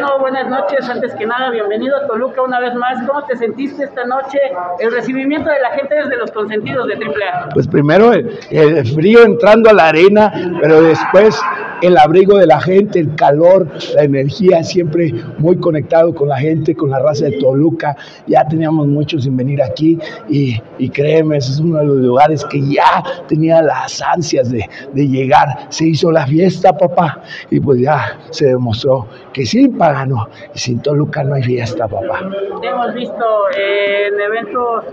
Buenas noches. Antes que nada, bienvenido a Toluca una vez más. ¿Cómo te sentiste esta noche? El recibimiento de la gente desde los consentidos de AAA. Pues primero el, el frío entrando a la arena, pero después el abrigo de la gente, el calor, la energía, siempre muy conectado con la gente, con la raza de Toluca. Ya teníamos mucho sin venir aquí y, y créeme, ese es uno de los lugares que ya tenía las ansias de, de llegar. Se hizo la fiesta, papá, y pues ya se demostró que sin Pagano y sin Toluca no hay fiesta, papá. Hemos visto en eventos,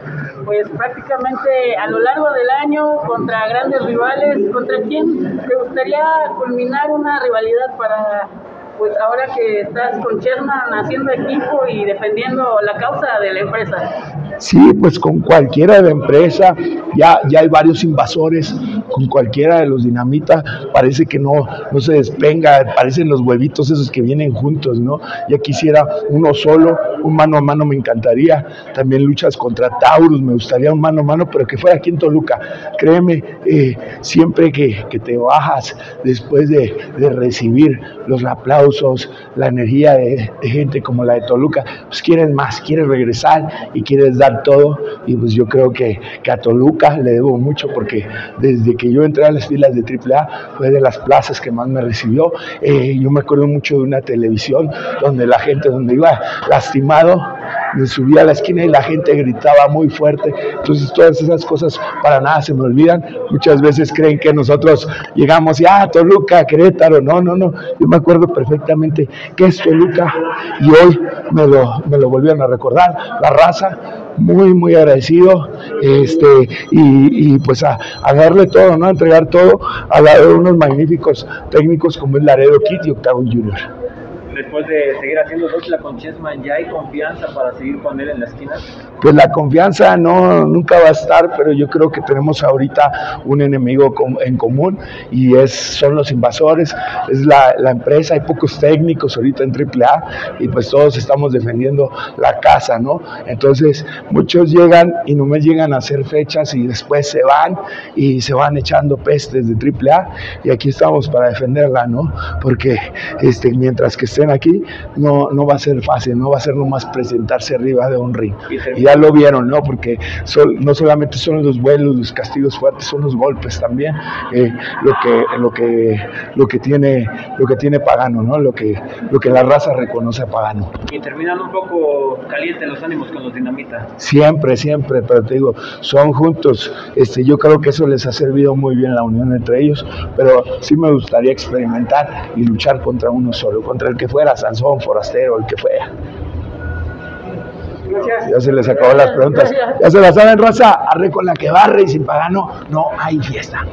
pues prácticamente a lo largo del año contra grandes rivales. ¿Contra quién te gustaría culminar una rivalidad para, pues ahora que estás con Sherman haciendo equipo y defendiendo la causa de la empresa? Sí, pues con cualquiera de la empresa, ya, ya hay varios invasores, con cualquiera de los dinamitas, parece que no, no se despenga, parecen los huevitos esos que vienen juntos, ¿no? Ya quisiera uno solo, un mano a mano me encantaría, también luchas contra Taurus, me gustaría un mano a mano, pero que fuera aquí en Toluca. Créeme, eh, siempre que, que, te bajas después de, de, recibir los aplausos, la energía de, gente como la de Toluca, pues quieres más, quieres regresar y quieres dar todo y pues yo creo que, que, a Toluca le debo mucho porque desde que yo entré a las filas de AAA fue de las plazas que más me recibió. Eh, yo me acuerdo mucho de una televisión donde la gente, donde iba lastimado, me subía a la esquina y la gente gritaba muy fuerte. Entonces todas esas cosas para nada se me olvidan. Muchas veces creen que nosotros llegamos y, ah, Toluca, Querétaro. No, no, no. Yo me acuerdo perfectamente que es Toluca y hoy me lo, me lo volvieron a recordar. La raza, muy, muy agradecido este, y, pues a, darle todo, ¿no? a entregar todo a la de unos magníficos técnicos como es Laredo Kid y Octavo Junior después de seguir haciendo dupla con Chessman, ¿ya hay confianza para seguir con él en la esquina? Pues la confianza no, nunca va a estar, pero yo creo que tenemos ahorita un enemigo en común y es, son los invasores, es la, la empresa, hay pocos técnicos ahorita en AAA y pues todos estamos defendiendo la casa, ¿no? Entonces muchos llegan y no me llegan a hacer fechas y después se van y se van echando pestes de AAA y aquí estamos para defenderla, ¿no? Porque este, mientras que estén aquí, no, no va a ser fácil, no va a ser nomás presentarse arriba de un ring. Y ya lo vieron, ¿no? Porque no solamente son los vuelos, los castigos fuertes, son los golpes también, eh, lo, que, lo, que, lo, que tiene, lo que tiene Pagano, ¿no? Lo que, lo que la raza reconoce a Pagano. Y terminando un poco caliente los ánimos con los dinamita. Siempre, siempre, pero te digo, son juntos. Este, yo creo que eso les ha servido muy bien la unión entre ellos, pero sí me gustaría experimentar y luchar contra uno solo, contra el que fuera Sansón, Forastero, el que fuera. Gracias. Ya se les acabó las preguntas. Ya se las saben, raza. Arre con la que barre y sin pagano no hay fiesta.